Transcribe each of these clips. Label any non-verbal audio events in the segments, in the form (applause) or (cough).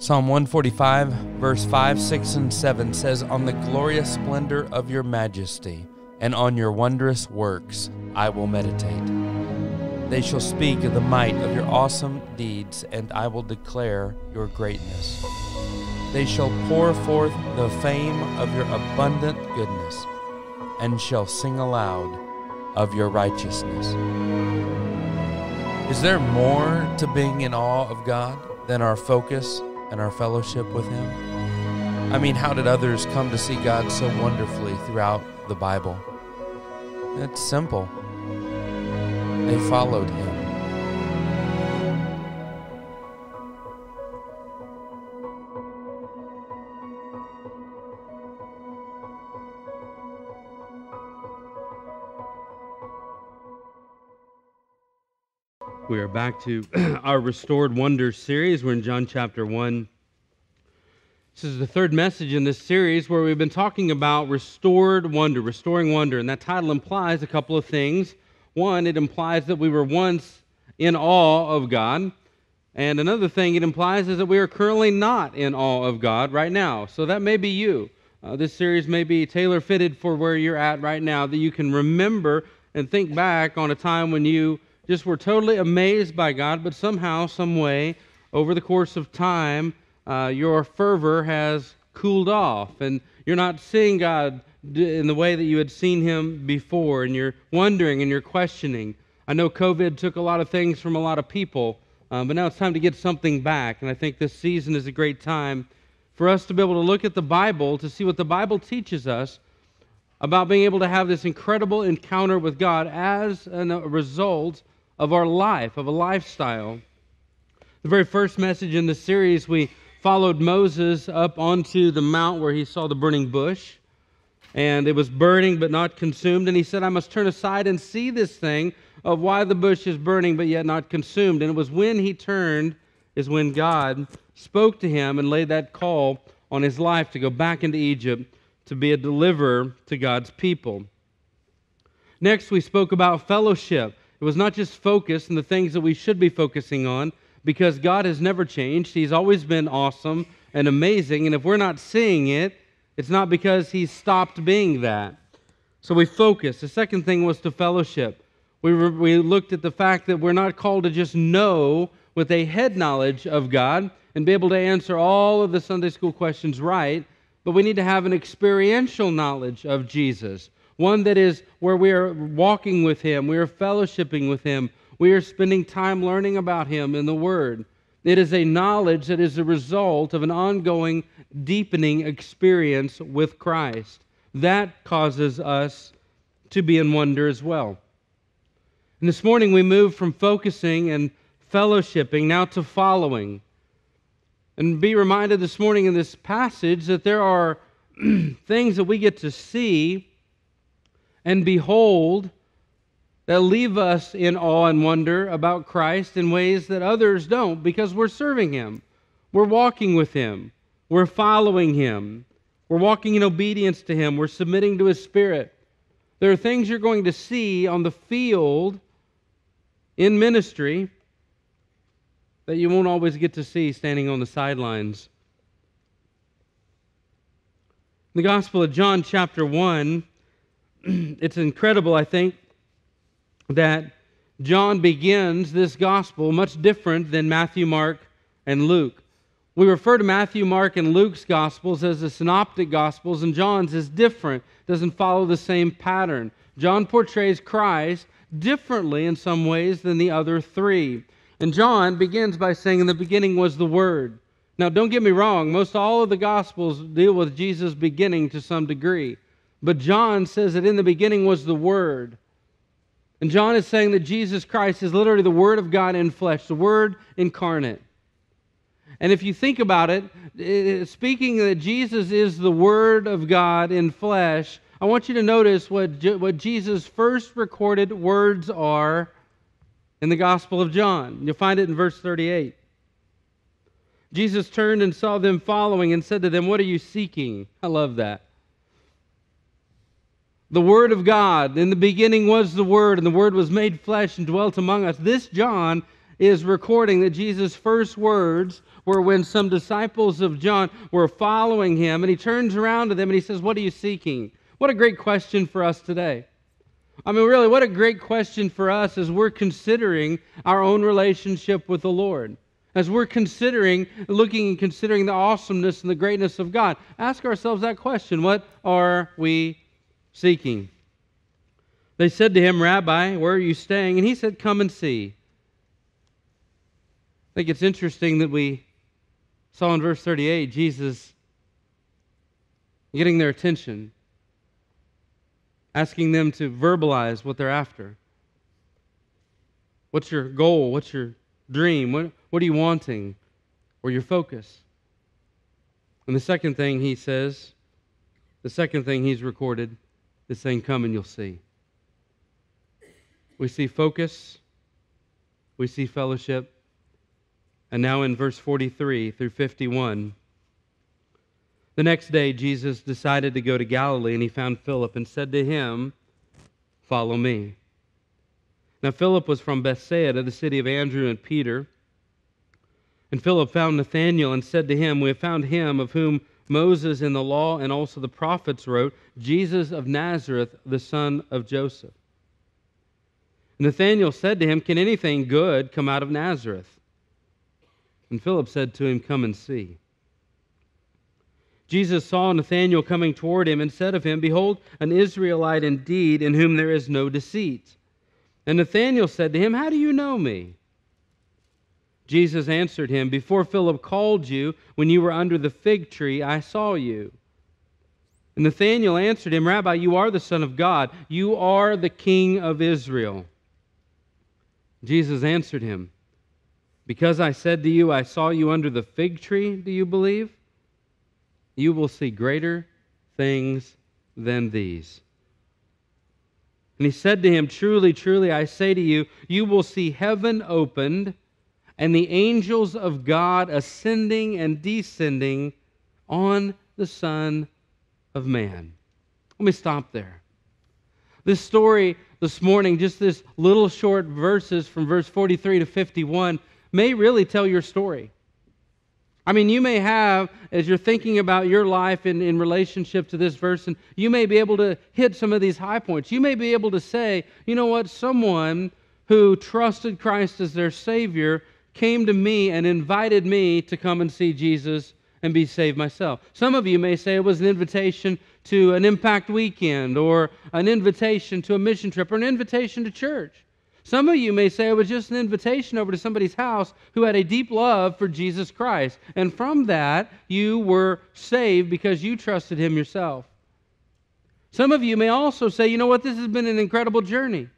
Psalm 145, verse 5, 6, and 7 says, On the glorious splendor of your majesty and on your wondrous works I will meditate. They shall speak of the might of your awesome deeds, and I will declare your greatness. They shall pour forth the fame of your abundant goodness, and shall sing aloud of your righteousness. Is there more to being in awe of God than our focus and our fellowship with Him? I mean, how did others come to see God so wonderfully throughout the Bible? It's simple. They followed Him. We are back to (clears throat) our Restored Wonders series. We're in John chapter 1. This is the third message in this series where we've been talking about restored wonder, restoring wonder. And that title implies a couple of things. One, it implies that we were once in awe of God. And another thing it implies is that we are currently not in awe of God right now. So that may be you. Uh, this series may be tailor fitted for where you're at right now, that you can remember and think back on a time when you just were totally amazed by God, but somehow, some way, over the course of time, uh, your fervor has cooled off, and you're not seeing God in the way that you had seen Him before, and you're wondering and you're questioning. I know COVID took a lot of things from a lot of people, um, but now it's time to get something back, and I think this season is a great time for us to be able to look at the Bible to see what the Bible teaches us about being able to have this incredible encounter with God as a result of our life, of a lifestyle. The very first message in the series, we followed Moses up onto the mount where he saw the burning bush. And it was burning but not consumed. And he said, I must turn aside and see this thing of why the bush is burning but yet not consumed. And it was when he turned, is when God spoke to him and laid that call on his life to go back into Egypt to be a deliverer to God's people. Next, we spoke about fellowship. It was not just focus on the things that we should be focusing on, because God has never changed. He's always been awesome and amazing. And if we're not seeing it, it's not because He's stopped being that. So we focus. The second thing was to fellowship. We, re- we looked at the fact that we're not called to just know with a head knowledge of God and be able to answer all of the Sunday school questions right, but we need to have an experiential knowledge of Jesus one that is where we are walking with Him, we are fellowshipping with Him, we are spending time learning about Him in the Word. It is a knowledge that is a result of an ongoing, deepening experience with Christ. That causes us to be in wonder as well. And this morning we move from focusing and fellowshipping now to following. And be reminded this morning in this passage that there are (clears throat) things that we get to see and behold that leave us in awe and wonder about Christ in ways that others don't because we're serving Him. We're walking with Him. We're following Him. We're walking in obedience to Him. We're submitting to His Spirit. There are things you're going to see on the field in ministry that you won't always get to see standing on the sidelines. The Gospel of John, chapter 1, (clears throat) it's incredible, I think, that John begins this gospel much different than Matthew, Mark, and Luke. We refer to Matthew, Mark, and Luke's gospels as the synoptic gospels, and John's is different, doesn't follow the same pattern. John portrays Christ differently in some ways than the other three. And John begins by saying, In the beginning was the Word. Now, don't get me wrong, most all of the Gospels deal with Jesus' beginning to some degree. But John says that in the beginning was the Word. And John is saying that Jesus Christ is literally the Word of God in flesh, the Word incarnate. And if you think about it, speaking that Jesus is the Word of God in flesh, I want you to notice what, what Jesus' first recorded words are in the Gospel of John. You'll find it in verse 38. Jesus turned and saw them following and said to them, What are you seeking? I love that the Word of God. In the beginning was the Word, and the Word was made flesh and dwelt among us. This John is recording that Jesus' first words were when some disciples of John were following him, and he turns around to them and he says, What are you seeking? What a great question for us today. I mean, really, what a great question for us as we're considering our own relationship with the Lord. As we're considering, looking and considering the awesomeness and the greatness of God, ask ourselves that question What are we seeking? They said to him, Rabbi, where are you staying? And he said, Come and see. I think it's interesting that we saw in verse 38 Jesus getting their attention, asking them to verbalize what they're after. What's your goal? What's your dream? What, what are you wanting? Or your focus? And the second thing he says, the second thing he's recorded is saying, Come and you'll see. We see focus, we see fellowship, and now in verse 43 through 51, the next day Jesus decided to go to Galilee and he found Philip and said to him, Follow me. Now, Philip was from Bethsaida, the city of Andrew and Peter. And Philip found Nathanael and said to him, We have found him of whom Moses in the law and also the prophets wrote, Jesus of Nazareth, the son of Joseph. Nathanael said to him, Can anything good come out of Nazareth? And Philip said to him, Come and see. Jesus saw Nathanael coming toward him and said of him, Behold, an Israelite indeed, in whom there is no deceit. And Nathanael said to him, How do you know me? Jesus answered him, Before Philip called you, when you were under the fig tree, I saw you. And Nathanael answered him, Rabbi, you are the Son of God. You are the King of Israel. Jesus answered him, Because I said to you, I saw you under the fig tree, do you believe? You will see greater things than these. And he said to him, Truly, truly, I say to you, you will see heaven opened and the angels of God ascending and descending on the Son of Man. Let me stop there. This story this morning, just this little short verses from verse 43 to 51, may really tell your story. I mean, you may have, as you're thinking about your life in, in relationship to this verse, and you may be able to hit some of these high points. You may be able to say, you know what, someone who trusted Christ as their Savior came to me and invited me to come and see Jesus and be saved myself. Some of you may say it was an invitation to an impact weekend or an invitation to a mission trip or an invitation to church. Some of you may say it was just an invitation over to somebody's house who had a deep love for Jesus Christ. And from that, you were saved because you trusted him yourself. Some of you may also say, you know what, this has been an incredible journey.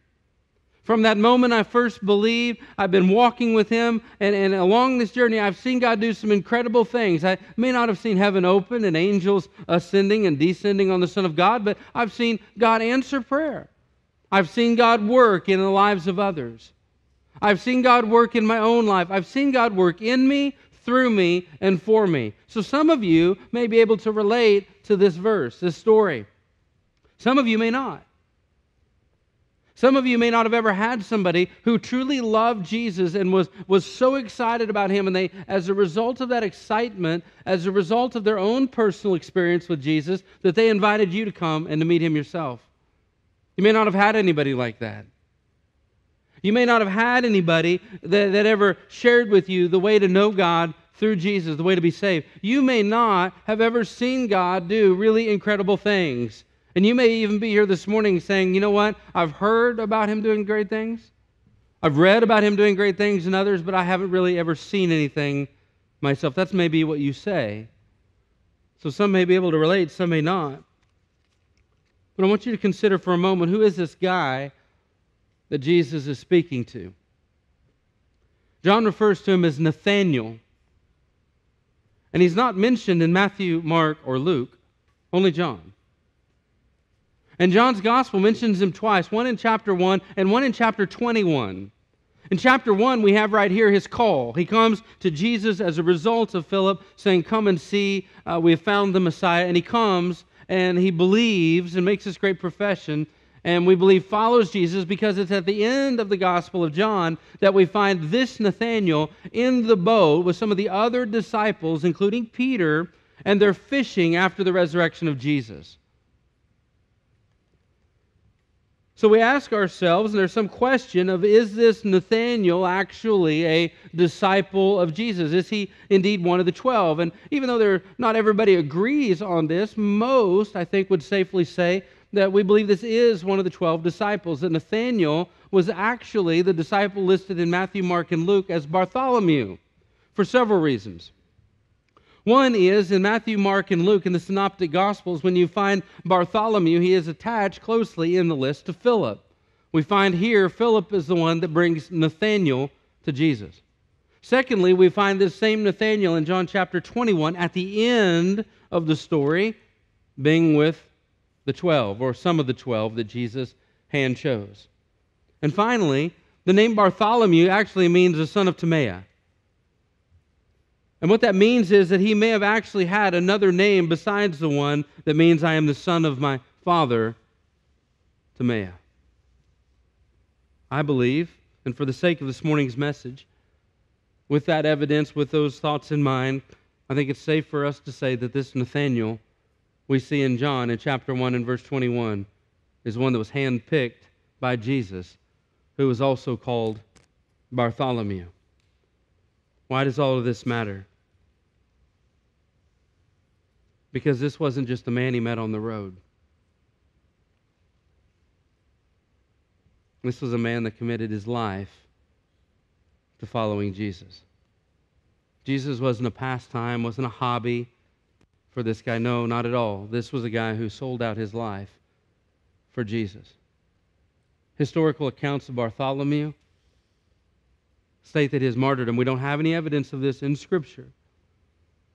From that moment I first believed, I've been walking with Him, and, and along this journey, I've seen God do some incredible things. I may not have seen heaven open and angels ascending and descending on the Son of God, but I've seen God answer prayer. I've seen God work in the lives of others. I've seen God work in my own life. I've seen God work in me, through me, and for me. So some of you may be able to relate to this verse, this story. Some of you may not. Some of you may not have ever had somebody who truly loved Jesus and was, was so excited about him, and they, as a result of that excitement, as a result of their own personal experience with Jesus, that they invited you to come and to meet him yourself. You may not have had anybody like that. You may not have had anybody that, that ever shared with you the way to know God through Jesus, the way to be saved. You may not have ever seen God do really incredible things and you may even be here this morning saying, you know what? I've heard about him doing great things. I've read about him doing great things in others, but I haven't really ever seen anything myself. That's maybe what you say. So some may be able to relate, some may not. But I want you to consider for a moment who is this guy that Jesus is speaking to? John refers to him as Nathanael. And he's not mentioned in Matthew, Mark, or Luke, only John. And John's gospel mentions him twice, one in chapter 1 and one in chapter 21. In chapter 1, we have right here his call. He comes to Jesus as a result of Philip saying, Come and see, uh, we have found the Messiah. And he comes and he believes and makes this great profession. and we believe follows Jesus because it's at the end of the Gospel of John that we find this Nathanael in the boat with some of the other disciples, including Peter, and they're fishing after the resurrection of Jesus. So we ask ourselves, and there's some question of is this Nathanael actually a disciple of Jesus? Is he indeed one of the twelve? And even though there, not everybody agrees on this, most, I think, would safely say that we believe this is one of the 12 disciples, that Nathanael was actually the disciple listed in Matthew, Mark, and Luke as Bartholomew for several reasons. One is in Matthew, Mark, and Luke in the Synoptic Gospels, when you find Bartholomew, he is attached closely in the list to Philip. We find here Philip is the one that brings Nathanael to Jesus. Secondly, we find this same Nathanael in John chapter 21 at the end of the story being with the 12, or some of the 12 that Jesus hand chose. And finally, the name Bartholomew actually means the son of Timaeus. And what that means is that he may have actually had another name besides the one that means I am the son of my father, Timaeus. I believe, and for the sake of this morning's message, with that evidence, with those thoughts in mind, I think it's safe for us to say that this Nathanael we see in John in chapter 1 and verse 21 is one that was handpicked by Jesus, who was also called Bartholomew. Why does all of this matter? Because this wasn't just a man he met on the road. This was a man that committed his life to following Jesus. Jesus wasn't a pastime, wasn't a hobby, for this guy. No, not at all. This was a guy who sold out his life for Jesus. Historical accounts of Bartholomew state that his martyrdom, we don't have any evidence of this in Scripture.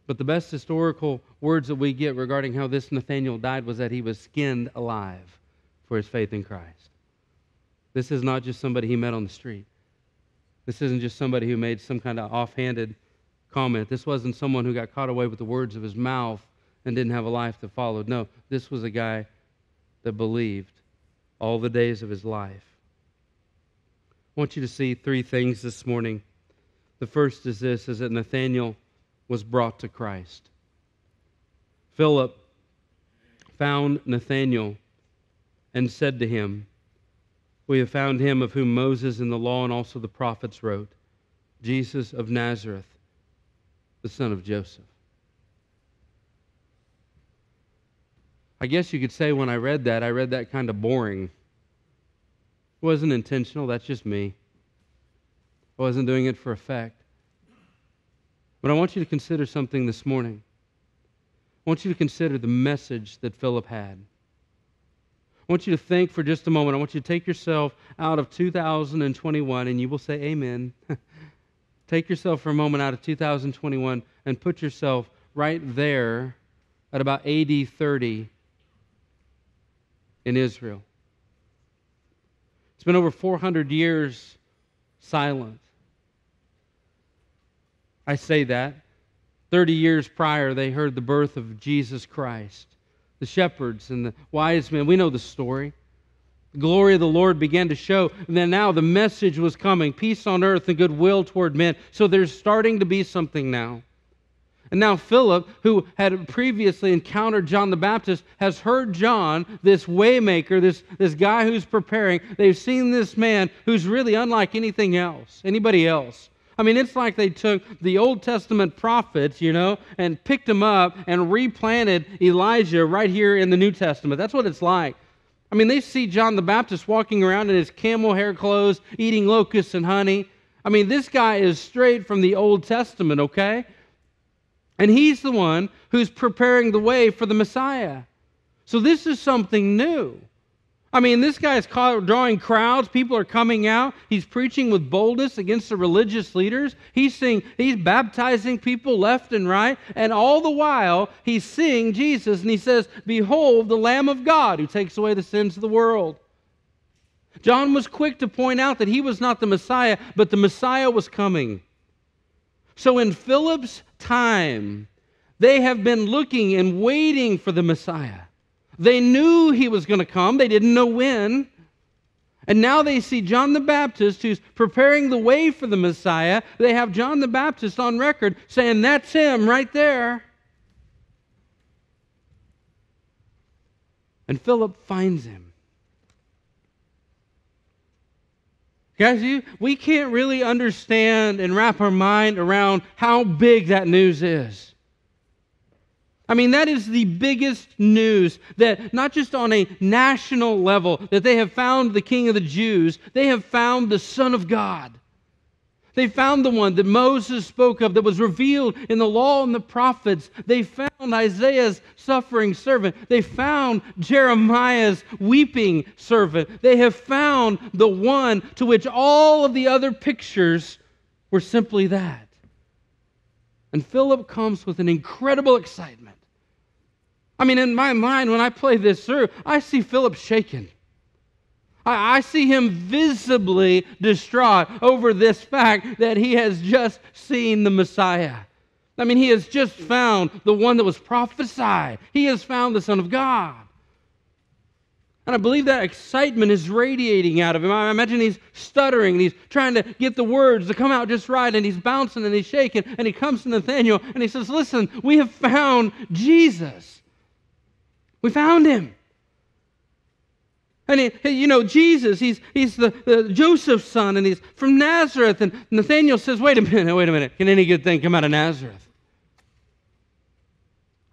But the best historical words that we get regarding how this Nathanael died was that he was skinned alive for his faith in Christ. This is not just somebody he met on the street. This isn't just somebody who made some kind of offhanded comment. This wasn't someone who got caught away with the words of his mouth and didn't have a life that followed. No, this was a guy that believed all the days of his life. I want you to see three things this morning. The first is this is that Nathanael was brought to Christ. Philip found Nathanael and said to him, We have found him of whom Moses in the law and also the prophets wrote, Jesus of Nazareth the son of Joseph. I guess you could say when I read that, I read that kind of boring. It wasn't intentional, that's just me. I wasn't doing it for effect. But I want you to consider something this morning. I want you to consider the message that Philip had. I want you to think for just a moment. I want you to take yourself out of 2021 and you will say, Amen. (laughs) Take yourself for a moment out of 2021 and put yourself right there at about AD 30 in Israel. It's been over 400 years silent. I say that. 30 years prior, they heard the birth of Jesus Christ. The shepherds and the wise men, we know the story. The glory of the Lord began to show. And then now the message was coming peace on earth and goodwill toward men. So there's starting to be something now. And now Philip, who had previously encountered John the Baptist, has heard John, this waymaker, this, this guy who's preparing. They've seen this man who's really unlike anything else, anybody else. I mean, it's like they took the Old Testament prophets, you know, and picked them up and replanted Elijah right here in the New Testament. That's what it's like. I mean, they see John the Baptist walking around in his camel hair clothes, eating locusts and honey. I mean, this guy is straight from the Old Testament, okay? And he's the one who's preparing the way for the Messiah. So this is something new. I mean, this guy is drawing crowds. People are coming out. He's preaching with boldness against the religious leaders. He's seeing, he's baptizing people left and right. And all the while, he's seeing Jesus and he says, Behold, the Lamb of God who takes away the sins of the world. John was quick to point out that he was not the Messiah, but the Messiah was coming. So in Philip's time, they have been looking and waiting for the Messiah. They knew he was going to come, they didn't know when. And now they see John the Baptist who's preparing the way for the Messiah. They have John the Baptist on record saying, That's him right there. And Philip finds him. Guys, you, we can't really understand and wrap our mind around how big that news is. I mean, that is the biggest news that not just on a national level, that they have found the King of the Jews, they have found the Son of God. They found the one that Moses spoke of that was revealed in the law and the prophets. They found Isaiah's suffering servant. They found Jeremiah's weeping servant. They have found the one to which all of the other pictures were simply that. And Philip comes with an incredible excitement. I mean, in my mind, when I play this through, I see Philip shaken. I, I see him visibly distraught over this fact that he has just seen the Messiah. I mean, he has just found the one that was prophesied. He has found the Son of God. And I believe that excitement is radiating out of him. I imagine he's stuttering and he's trying to get the words to come out just right and he's bouncing and he's shaking and he comes to Nathanael and he says, Listen, we have found Jesus. We found him. And he, you know, Jesus, he's, he's the, the, Joseph's son, and he's from Nazareth. And Nathanael says, wait a minute, wait a minute. Can any good thing come out of Nazareth?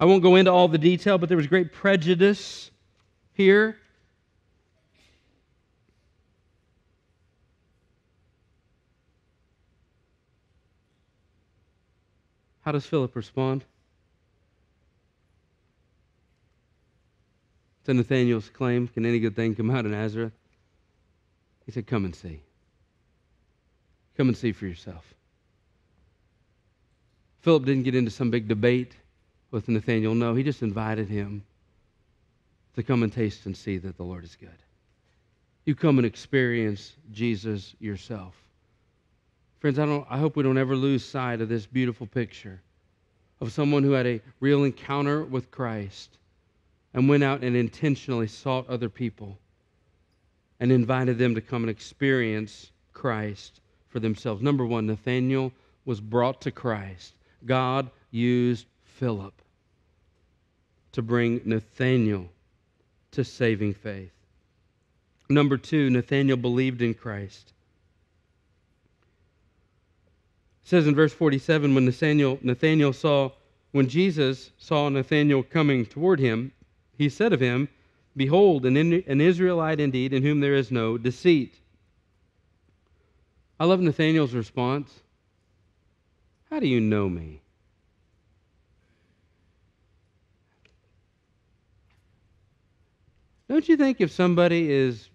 I won't go into all the detail, but there was great prejudice here. How does Philip respond? To Nathanael's claim, Can any good thing come out of Nazareth? He said, Come and see. Come and see for yourself. Philip didn't get into some big debate with Nathanael. No, he just invited him to come and taste and see that the Lord is good. You come and experience Jesus yourself. Friends, I, don't, I hope we don't ever lose sight of this beautiful picture of someone who had a real encounter with Christ and went out and intentionally sought other people and invited them to come and experience Christ for themselves. Number one, Nathanael was brought to Christ. God used Philip to bring Nathanael to saving faith. Number two, Nathanael believed in Christ. It says in verse 47 when Nathanael, Nathanael saw, when Jesus saw Nathanael coming toward him, he said of him, Behold, an, an Israelite indeed, in whom there is no deceit. I love Nathanael's response. How do you know me? Don't you think if somebody is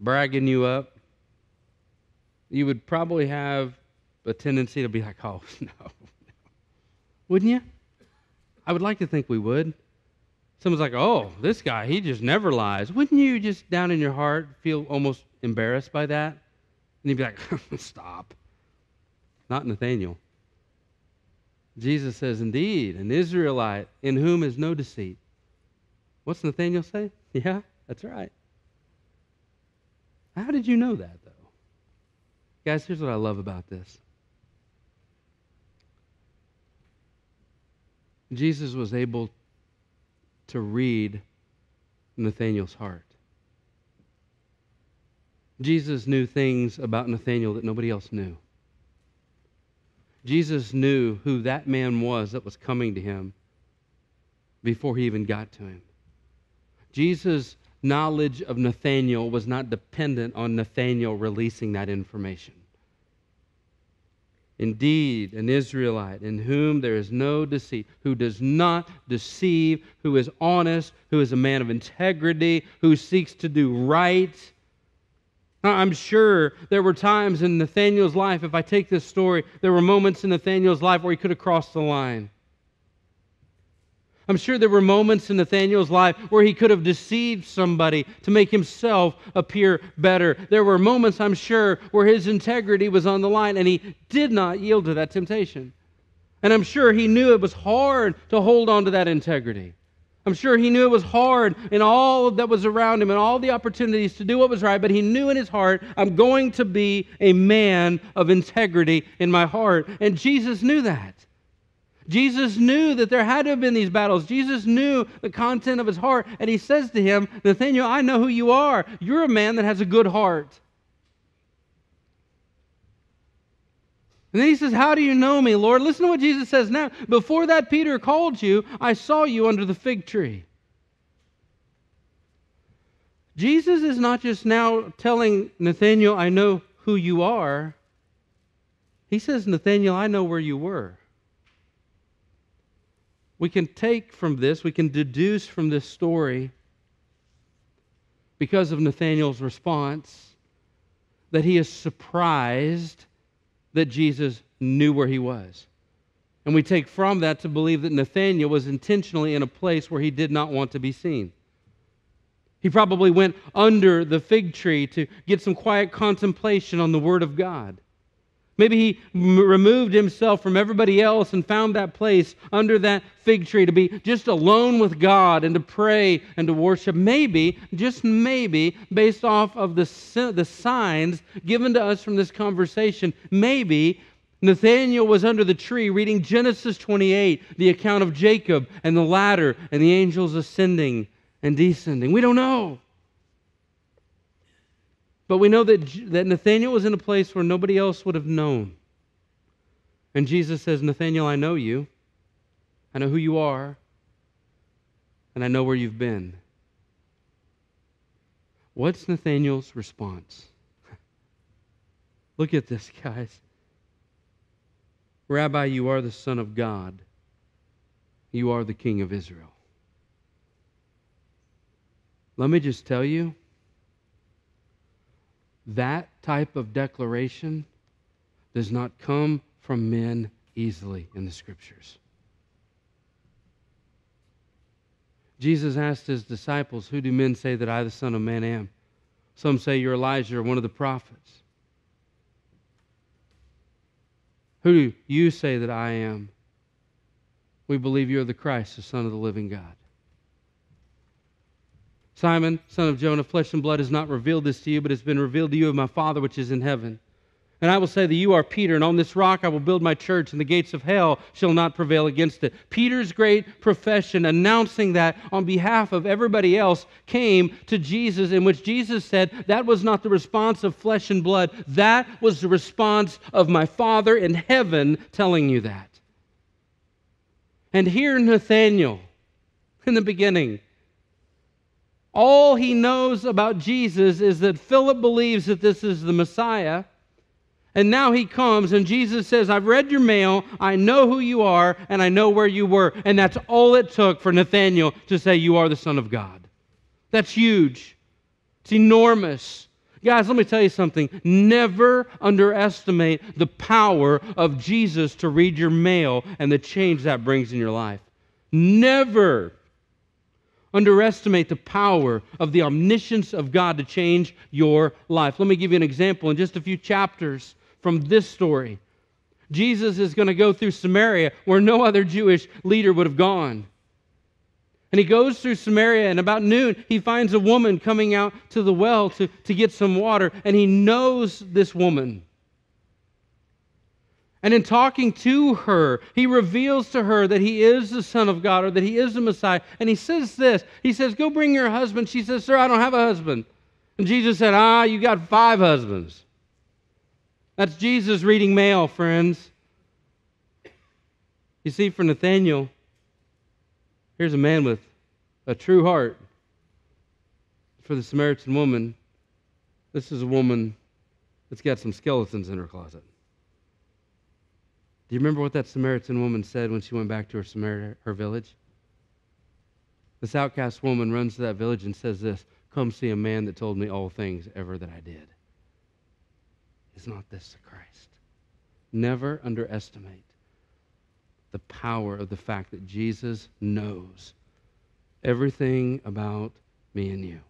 bragging you up, you would probably have a tendency to be like, oh, (laughs) no. Wouldn't you? I would like to think we would. Someone's like, oh, this guy, he just never lies. Wouldn't you just down in your heart feel almost embarrassed by that? And you'd be like, (laughs) stop. Not Nathanael. Jesus says, indeed, an Israelite in whom is no deceit. What's Nathanael say? (laughs) Yeah, that's right. How did you know that, though? Guys, here's what I love about this. Jesus was able to read Nathanael's heart. Jesus knew things about Nathanael that nobody else knew. Jesus knew who that man was that was coming to him before he even got to him. Jesus' knowledge of Nathanael was not dependent on Nathanael releasing that information. Indeed, an Israelite in whom there is no deceit, who does not deceive, who is honest, who is a man of integrity, who seeks to do right. Now, I'm sure there were times in Nathanael's life, if I take this story, there were moments in Nathanael's life where he could have crossed the line. I'm sure there were moments in Nathanael's life where he could have deceived somebody to make himself appear better. There were moments, I'm sure, where his integrity was on the line and he did not yield to that temptation. And I'm sure he knew it was hard to hold on to that integrity. I'm sure he knew it was hard in all that was around him and all the opportunities to do what was right, but he knew in his heart, I'm going to be a man of integrity in my heart. And Jesus knew that. Jesus knew that there had to have been these battles. Jesus knew the content of his heart. And he says to him, Nathanael, I know who you are. You're a man that has a good heart. And then he says, How do you know me, Lord? Listen to what Jesus says now. Before that Peter called you, I saw you under the fig tree. Jesus is not just now telling Nathanael, I know who you are. He says, Nathanael, I know where you were. We can take from this, we can deduce from this story, because of Nathanael's response, that he is surprised that Jesus knew where he was. And we take from that to believe that Nathanael was intentionally in a place where he did not want to be seen. He probably went under the fig tree to get some quiet contemplation on the Word of God. Maybe he removed himself from everybody else and found that place under that fig tree to be just alone with God and to pray and to worship. Maybe, just maybe, based off of the, the signs given to us from this conversation, maybe Nathanael was under the tree reading Genesis 28, the account of Jacob and the ladder and the angels ascending and descending. We don't know. But we know that, that Nathanael was in a place where nobody else would have known. And Jesus says, Nathanael, I know you. I know who you are. And I know where you've been. What's Nathanael's response? (laughs) Look at this, guys. Rabbi, you are the Son of God. You are the King of Israel. Let me just tell you that type of declaration does not come from men easily in the scriptures. Jesus asked his disciples, Who do men say that I, the Son of Man, am? Some say you're Elijah or one of the prophets. Who do you say that I am? We believe you're the Christ, the Son of the living God. Simon, son of Jonah, flesh and blood has not revealed this to you, but it's been revealed to you of my Father which is in heaven. And I will say that you are Peter, and on this rock I will build my church, and the gates of hell shall not prevail against it. Peter's great profession, announcing that on behalf of everybody else, came to Jesus, in which Jesus said, That was not the response of flesh and blood, that was the response of my Father in heaven telling you that. And here, Nathanael, in the beginning, all he knows about Jesus is that Philip believes that this is the Messiah. And now he comes, and Jesus says, I've read your mail, I know who you are, and I know where you were. And that's all it took for Nathanael to say, You are the Son of God. That's huge. It's enormous. Guys, let me tell you something. Never underestimate the power of Jesus to read your mail and the change that brings in your life. Never underestimate the power of the omniscience of God to change your life. Let me give you an example in just a few chapters from this story. Jesus is going to go through Samaria where no other Jewish leader would have gone. And he goes through Samaria, and about noon, he finds a woman coming out to the well to, to get some water, and he knows this woman. And in talking to her, he reveals to her that he is the Son of God or that he is the Messiah. And he says this He says, Go bring your husband. She says, Sir, I don't have a husband. And Jesus said, Ah, you got five husbands. That's Jesus reading mail, friends. You see, for Nathanael, here's a man with a true heart. For the Samaritan woman, this is a woman that's got some skeletons in her closet. Do you remember what that Samaritan woman said when she went back to her Samaria, her village? This outcast woman runs to that village and says this Come see a man that told me all things ever that I did. Is not this the Christ? Never underestimate the power of the fact that Jesus knows everything about me and you.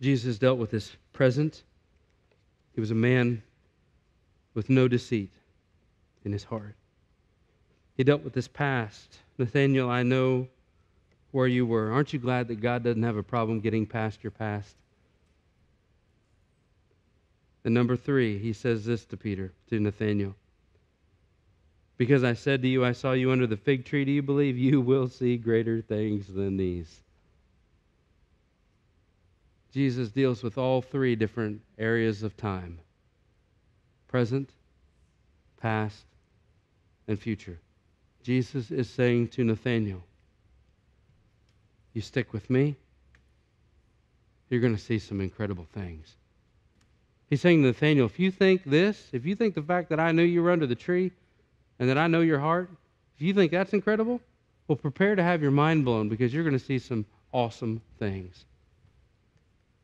Jesus dealt with this present. He was a man with no deceit in his heart. He dealt with his past. Nathanael, I know where you were. Aren't you glad that God doesn't have a problem getting past your past? And number three, he says this to Peter, to Nathanael. Because I said to you, I saw you under the fig tree, do you believe you will see greater things than these? Jesus deals with all three different areas of time present, past, and future. Jesus is saying to Nathanael, You stick with me, you're going to see some incredible things. He's saying to Nathanael, if you think this, if you think the fact that I knew you were under the tree and that I know your heart, if you think that's incredible, well, prepare to have your mind blown because you're going to see some awesome things.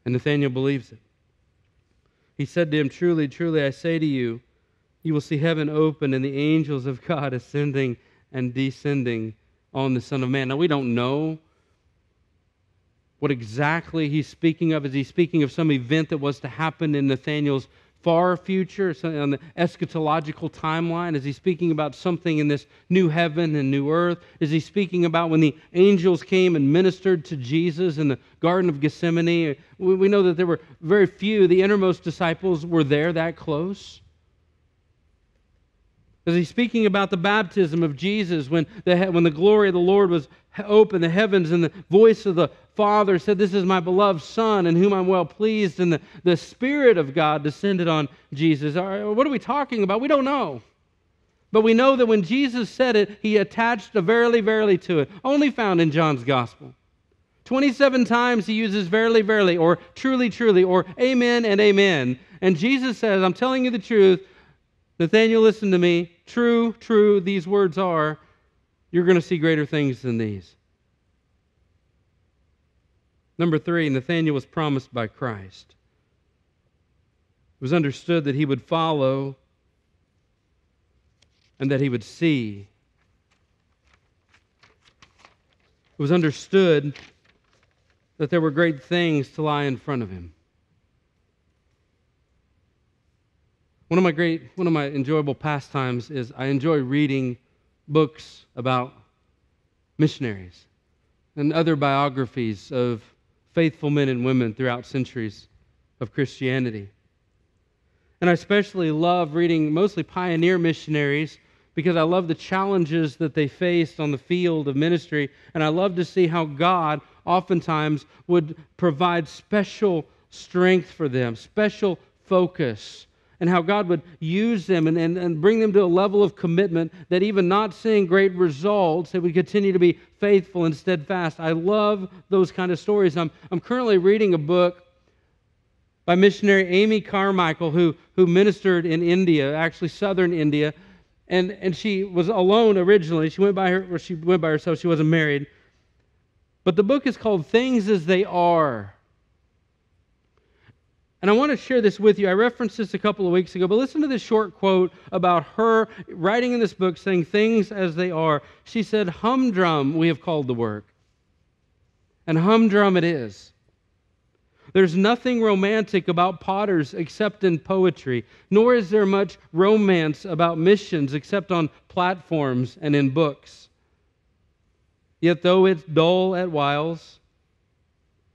And Nathanael believes it. He said to him, Truly, truly, I say to you, you will see heaven open and the angels of God ascending and descending on the Son of Man. Now, we don't know what exactly he's speaking of. Is he speaking of some event that was to happen in Nathanael's far future, something on the eschatological timeline? Is he speaking about something in this new heaven and new earth? Is he speaking about when the angels came and ministered to Jesus in the Garden of Gethsemane? We know that there were very few, the innermost disciples were there that close. Is he speaking about the baptism of Jesus when the, when the glory of the Lord was open, the heavens, and the voice of the Father said, This is my beloved Son in whom I'm well pleased, and the, the Spirit of God descended on Jesus? What are we talking about? We don't know. But we know that when Jesus said it, he attached a verily, verily to it, only found in John's Gospel. 27 times he uses verily, verily, or truly, truly, or amen and amen. And Jesus says, I'm telling you the truth. Nathanael, listen to me. True, true, these words are, you're going to see greater things than these. Number three, Nathanael was promised by Christ. It was understood that he would follow and that he would see. It was understood that there were great things to lie in front of him. One of my great, one of my enjoyable pastimes is I enjoy reading books about missionaries and other biographies of faithful men and women throughout centuries of Christianity. And I especially love reading mostly pioneer missionaries because I love the challenges that they faced on the field of ministry. And I love to see how God oftentimes would provide special strength for them, special focus and how God would use them and, and, and bring them to a level of commitment that even not seeing great results, they would continue to be faithful and steadfast. I love those kind of stories. I'm, I'm currently reading a book by missionary Amy Carmichael, who, who ministered in India, actually southern India. And, and she was alone originally. She went by her, she went by herself. She wasn't married. But the book is called Things as They Are. And I want to share this with you. I referenced this a couple of weeks ago, but listen to this short quote about her writing in this book saying things as they are. She said, Humdrum, we have called the work. And humdrum it is. There's nothing romantic about potters except in poetry, nor is there much romance about missions except on platforms and in books. Yet, though it's dull at whiles,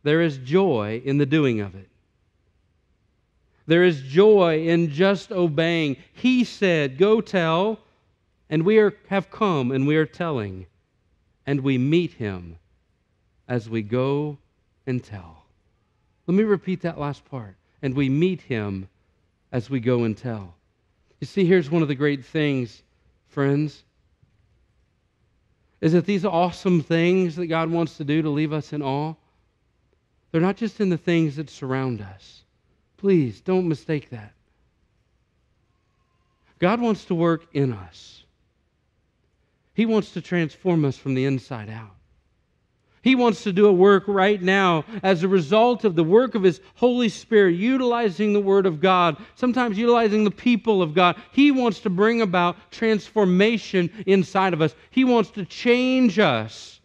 there is joy in the doing of it. There is joy in just obeying. He said, Go tell, and we are, have come and we are telling, and we meet him as we go and tell. Let me repeat that last part. And we meet him as we go and tell. You see, here's one of the great things, friends, is that these awesome things that God wants to do to leave us in awe, they're not just in the things that surround us. Please don't mistake that. God wants to work in us. He wants to transform us from the inside out. He wants to do a work right now as a result of the work of His Holy Spirit, utilizing the Word of God, sometimes utilizing the people of God. He wants to bring about transformation inside of us. He wants to change us,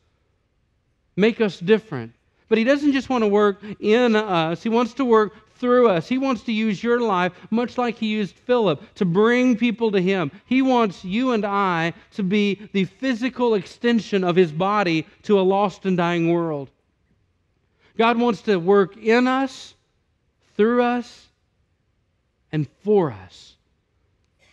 make us different. But He doesn't just want to work in us, He wants to work through us. He wants to use your life, much like He used Philip, to bring people to Him. He wants you and I to be the physical extension of His body to a lost and dying world. God wants to work in us, through us, and for us.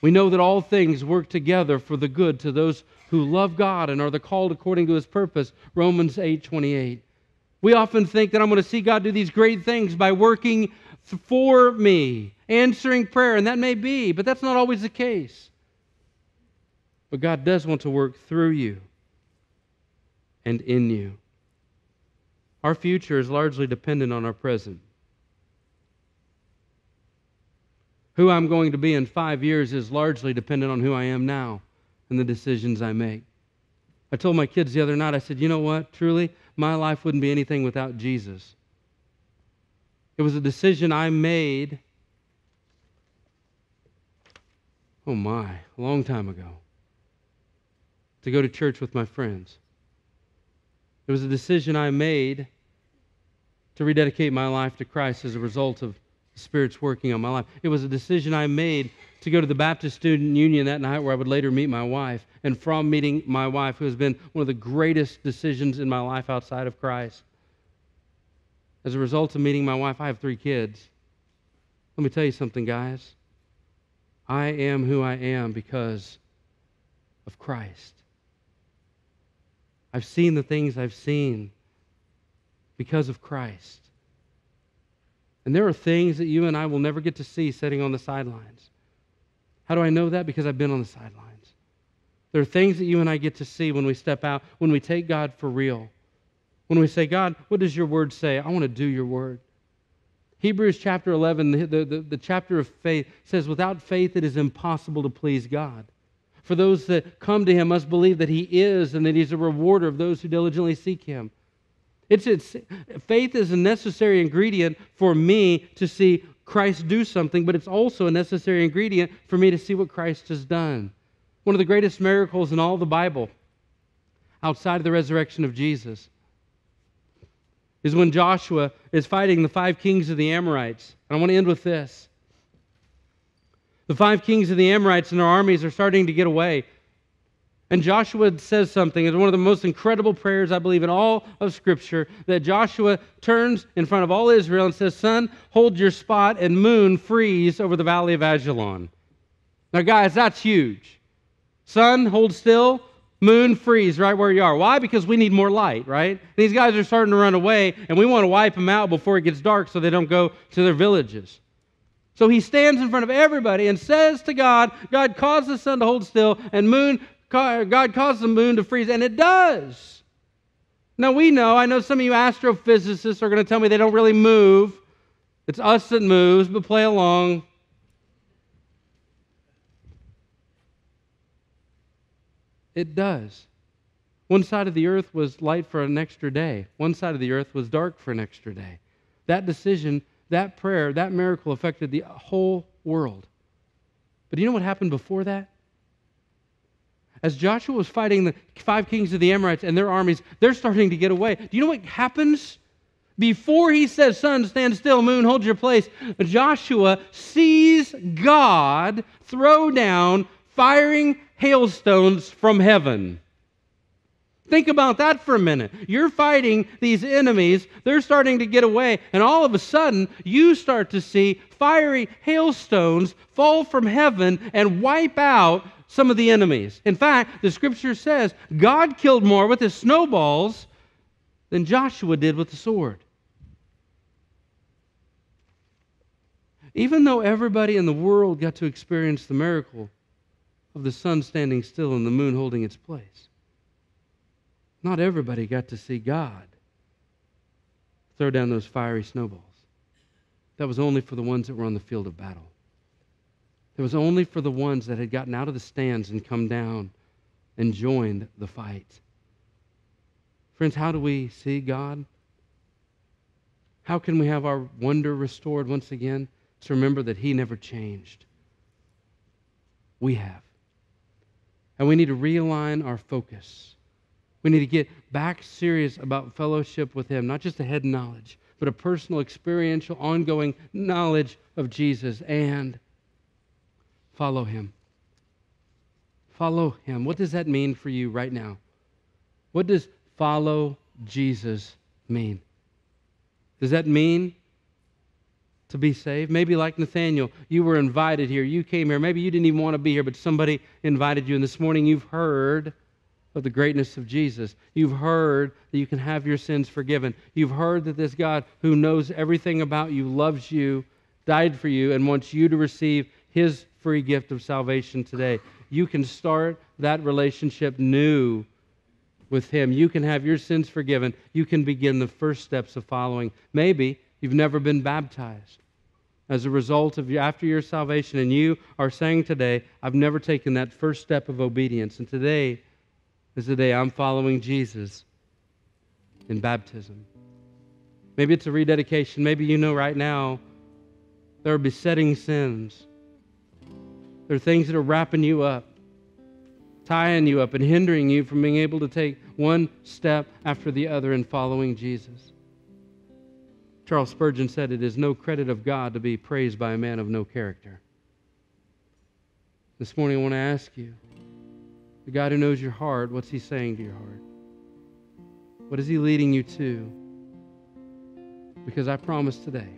We know that all things work together for the good to those who love God and are the called according to his purpose. Romans 8:28. We often think that I'm going to see God do these great things by working for me, answering prayer, and that may be, but that's not always the case. But God does want to work through you and in you. Our future is largely dependent on our present. Who I'm going to be in five years is largely dependent on who I am now and the decisions I make. I told my kids the other night, I said, you know what? Truly, my life wouldn't be anything without Jesus. It was a decision I made, oh my, a long time ago, to go to church with my friends. It was a decision I made to rededicate my life to Christ as a result of the Spirit's working on my life. It was a decision I made to go to the Baptist Student Union that night where I would later meet my wife. And from meeting my wife, who has been one of the greatest decisions in my life outside of Christ, as a result of meeting my wife, I have three kids. Let me tell you something, guys. I am who I am because of Christ. I've seen the things I've seen because of Christ. And there are things that you and I will never get to see sitting on the sidelines. How do I know that? Because I've been on the sidelines. There are things that you and I get to see when we step out, when we take God for real. When we say, God, what does your word say? I want to do your word. Hebrews chapter 11, the, the, the, chapter of faith, says, Without faith it is impossible to please God. For those that come to him must believe that he is and that he's a rewarder of those who diligently seek him. It's, it's, faith is a necessary ingredient for me to see Christ do something, but it's also a necessary ingredient for me to see what Christ has done. One of the greatest miracles in all the Bible, outside of the resurrection of Jesus, is when Joshua is fighting the five kings of the Amorites. And I want to end with this. The five kings of the Amorites and their armies are starting to get away. And Joshua says something. It's one of the most incredible prayers, I believe, in all of Scripture that Joshua turns in front of all Israel and says, Sun, hold your spot, and moon, freeze over the valley of Ajalon. Now, guys, that's huge. Sun, hold still. Moon, freeze right where you are. Why? Because we need more light, right? These guys are starting to run away, and we want to wipe them out before it gets dark so they don't go to their villages. So he stands in front of everybody and says to God, God, caused the sun to hold still, and moon, God caused the moon to freeze, and it does. Now we know, I know some of you astrophysicists are going to tell me they don't really move. It's us that moves, but play along. It does. One side of the earth was light for an extra day, one side of the earth was dark for an extra day. That decision, that prayer, that miracle affected the whole world. But do you know what happened before that? as Joshua was fighting the five kings of the Amorites and their armies, they're starting to get away. Do you know what happens? Before he says, Sun, stand still, moon, hold your place, Joshua sees God throw down firing hailstones from heaven. Think about that for a minute. You're fighting these enemies, they're starting to get away, and all of a sudden, you start to see fiery hailstones fall from heaven and wipe out some of the enemies. In fact, the scripture says God killed more with his snowballs than Joshua did with the sword. Even though everybody in the world got to experience the miracle of the sun standing still and the moon holding its place, not everybody got to see God throw down those fiery snowballs. That was only for the ones that were on the field of battle. It was only for the ones that had gotten out of the stands and come down and joined the fight. Friends, how do we see God? How can we have our wonder restored once again? To remember that He never changed. We have. And we need to realign our focus. We need to get back serious about fellowship with Him, not just a head knowledge, but a personal, experiential, ongoing knowledge of Jesus and follow him. Follow him. What does that mean for you right now? What does follow Jesus mean? Does that mean to be saved? Maybe like Nathanael, you were invited here. You came here. Maybe you didn't even want to be here, but somebody invited you. And this morning you've heard of the greatness of Jesus. You've heard that you can have your sins forgiven. You've heard that this God who knows everything about you, loves you, died for you, and wants you to receive his free gift of salvation today. You can start that relationship new with him. You can have your sins forgiven. You can begin the first steps of following. Maybe you've never been baptized as a result of after your salvation and you are saying today i've never taken that first step of obedience and today is the day I'm following Jesus in baptism. Maybe it's a rededication. Maybe you know right now there are besetting sins. There are things that are wrapping you up, tying you up, and hindering you from being able to take one step after the other in following Jesus. Charles Spurgeon said, It is no credit of God to be praised by a man of no character. This morning, I want to ask you the God who knows your heart, what's He saying to your heart? What is He leading you to? Because I promise today,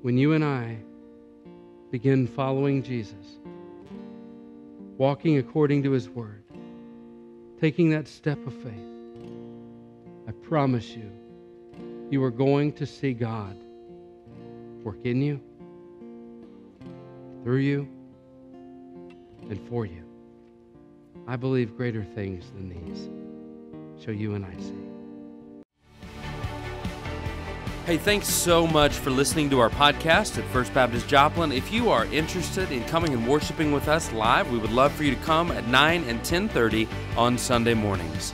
when you and I begin following Jesus, walking according to His Word, taking that step of faith, promise you, you are going to see God work in you, through you, and for you. I believe greater things than these shall you and I see. Hey, thanks so much for listening to our podcast at First Baptist Joplin. If you are interested in coming and worshiping with us live, we would love for you to come at 9 and 10:30 on Sunday mornings.